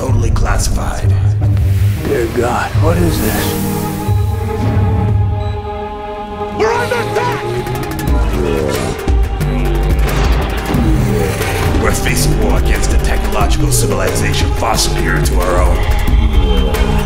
totally classified. Dear God, what is this? We're under attack! We're facing war against a technological civilization far superior to our own.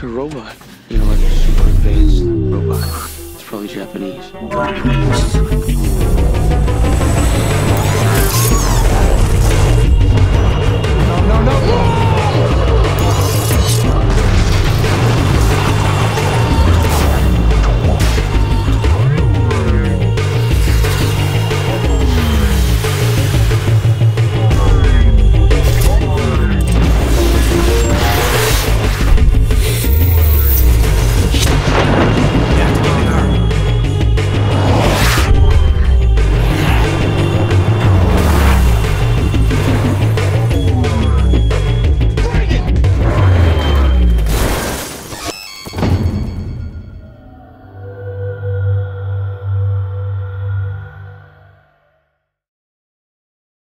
It's a robot. You know, like a super advanced robot. It's probably Japanese.